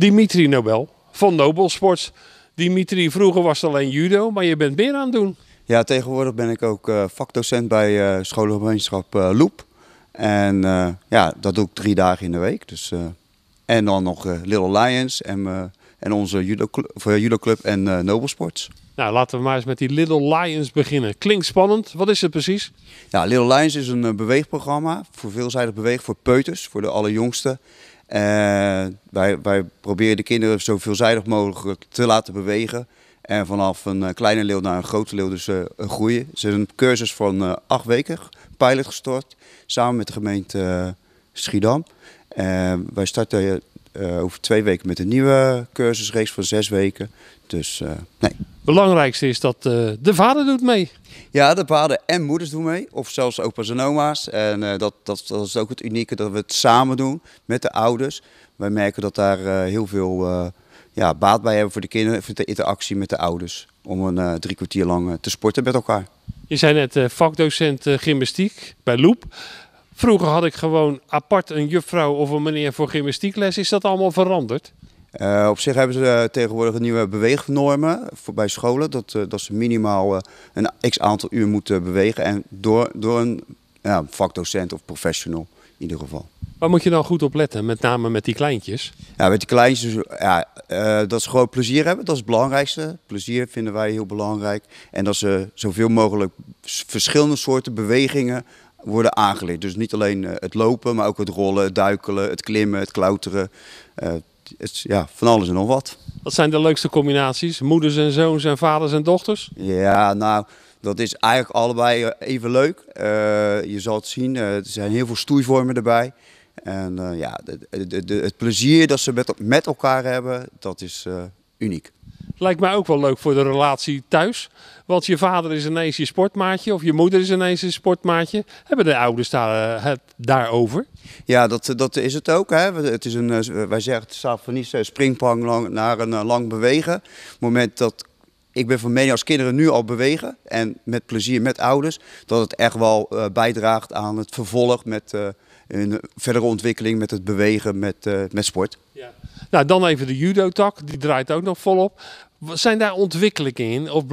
Dimitri Nobel van Nobel Sports. Dimitri, vroeger was het alleen judo, maar je bent meer aan het doen. Ja, tegenwoordig ben ik ook uh, vakdocent bij uh, scholengemeenschap uh, Loep. En ja, dat doe ik drie dagen in de week. Dus, en dan nog Little Lions en, en onze judo, judo club en Nobel Sports. Nou, laten we maar eens met die Little Lions beginnen. Klinkt spannend. Wat is het precies? Ja, Little Lions is een beweegprogramma voor veelzijdig bewegen voor peuters, voor de allerjongsten. Uh, wij, wij proberen de kinderen zo veelzijdig mogelijk te laten bewegen. En vanaf een eh, kleine leeuw naar een grote leeuw dus uh, groeien. Het is een cursus van uh, acht weken, pilot gestort, samen met de gemeente Schiedam. wij starten over twee weken met een nieuwe cursusreeks van zes weken. Dus nee. Belangrijkste is dat de vader doet mee. Ja, de vader en moeders doen mee. Of zelfs opa's en oma's. En dat, dat, dat, is ook het unieke dat we het samen doen met de ouders. Wij merken dat daar heel veel ja, baat bij hebben voor de kinderen, voor de interactie met de ouders. Om een drie kwartier lang te sporten met elkaar. Je zei net vakdocent gymnastiek bij Loep. Vroeger had ik gewoon apart een juffrouw of een meneer voor gymnastiekles. Is dat allemaal veranderd? Op zich hebben ze tegenwoordig een nieuwe beweegnormen voor, bij scholen. Dat, dat ze minimaal een x aantal uur moeten bewegen. En door, door een ja, vakdocent of professional in ieder geval. Waar moet je dan goed op letten, met name met die kleintjes? Ja, met die kleintjes, ja, uh, dat ze gewoon plezier hebben, dat is het belangrijkste. Plezier vinden wij heel belangrijk. En dat ze zoveel mogelijk verschillende soorten bewegingen worden aangeleerd. Dus niet alleen het lopen, maar ook het rollen, het duikelen, het klimmen, het klauteren. Uh, het, ja, van alles en nog wat. Wat zijn de leukste combinaties? Moeders en zoons en vaders en dochters? Ja, nou, dat is eigenlijk allebei even leuk. je zal het zien, er zijn heel veel stoeivormen erbij. En uh, ja, de, de, de, het plezier dat ze met, met elkaar hebben, dat is uniek. Lijkt mij ook wel leuk voor de relatie thuis. Want je vader is ineens je sportmaatje of je moeder is ineens een sportmaatje. Hebben de ouders daar, uh, het daarover? Ja, dat, dat is het ook. Hè. Het is een, wij zeggen het staat van niet springpang lang, naar een lang bewegen. Op het moment dat ik ben van mening als kinderen nu al bewegen en met plezier met ouders, dat het echt wel uh, bijdraagt aan het vervolg met uh, hun verdere ontwikkeling met het bewegen met, uh, met sport. Ja. Nou, dan even de judo-tak, die draait ook nog volop. Zijn daar ontwikkelingen in of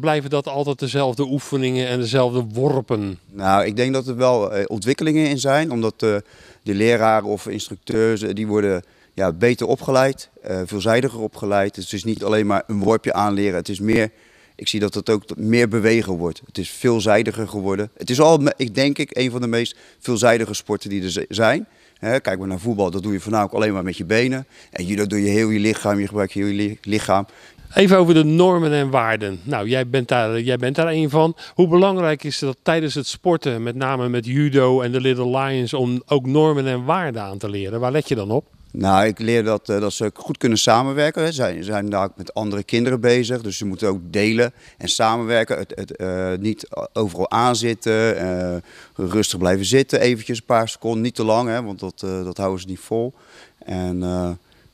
blijven dat altijd dezelfde oefeningen en dezelfde worpen? Nou, ik denk dat er wel ontwikkelingen in zijn, omdat de leraren of instructeurs die worden ja, beter opgeleid, veelzijdiger opgeleid. Het is niet alleen maar een worpje aanleren. Het is meer, ik zie dat het ook meer bewegen wordt. Het is veelzijdiger geworden. Het is al, ik denk ik, een van de meest veelzijdige sporten die er zijn. kijk maar naar voetbal, dat doe je voornamelijk alleen maar met je benen. En judo doe je heel je lichaam, je gebruikt heel je lichaam. Even over de normen en waarden. Nou, jij bent, daar, jij bent daar een van. Hoe belangrijk is het tijdens het sporten, met name met judo en de Little Lions, om ook normen en waarden aan te leren? Waar let je dan op? Nou, ik leer dat, uh, dat ze goed kunnen samenwerken. Ze zijn, zijn daar met andere kinderen bezig, dus ze moeten ook delen en samenwerken. Het, het, uh, niet overal aanzitten, uh, rustig blijven zitten, eventjes een paar seconden, niet te lang, hè, want dat, dat houden ze niet vol. En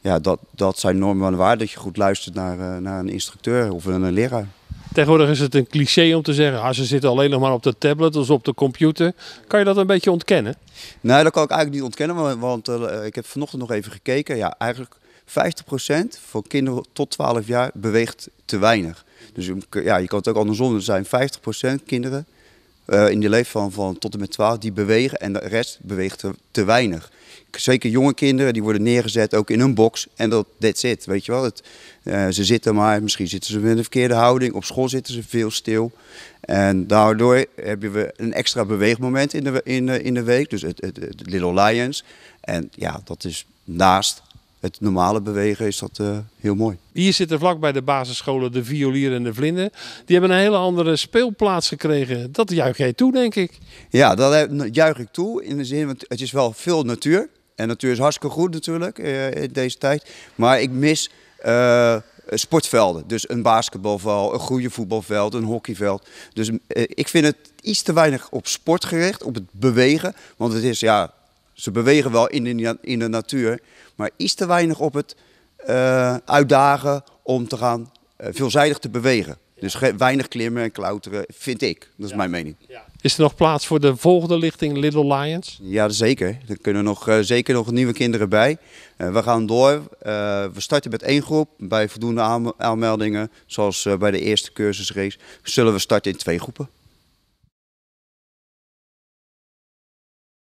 ja, dat, dat zijn normen en waarden, dat je goed luistert naar, naar een instructeur of een, een leraar. Tegenwoordig is het een cliché om te zeggen, ah, ze zitten alleen nog maar op de tablet of op de computer. Kan je dat een beetje ontkennen? Nee, dat kan ik eigenlijk niet ontkennen, want uh, ik heb vanochtend nog even gekeken. Ja, eigenlijk 50% van kinderen tot 12 jaar beweegt te weinig. Dus ja, je kan het ook andersom Er zijn 50% kinderen uh, in de leeftijd van, tot en met 12 die bewegen en de rest beweegt te, te weinig zeker jonge kinderen, die worden neergezet ook in een box. En dat that's it, weet je wel. Het, uh, ze zitten maar, misschien zitten ze in een verkeerde houding. Op school zitten ze veel stil. En daardoor hebben we een extra beweegmoment in de, in, in de week. Dus het, het Little Lions. En ja, dat is naast het normale bewegen is dat uh, heel mooi. Hier zitten vlak bij de basisscholen de violier en de vlinder. Die hebben een hele andere speelplaats gekregen. Dat juich jij toe, denk ik. Ja, dat juich ik toe. In de zin, want het is wel veel natuur. En natuur is hartstikke goed natuurlijk uh, in deze tijd. Maar ik mis uh, sportvelden. Dus een basketbalveld, een goede voetbalveld, een hockeyveld. Dus ik vind het iets te weinig op sport gericht, op het bewegen. Want het is, ja, ze bewegen wel in de, in de natuur. Maar iets te weinig op het uitdagen om te gaan veelzijdig te bewegen. Dus weinig klimmen en klauteren, vind ik. Dat is mijn mening. Ja. Is er nog plaats voor de volgende lichting Little Lions? Ja, zeker. Er kunnen nog, uh, zeker nog nieuwe kinderen bij. Uh, we gaan door. Uh, we starten met één groep. Bij voldoende aanmeldingen, zoals bij de eerste cursusrace, zullen we starten in twee groepen.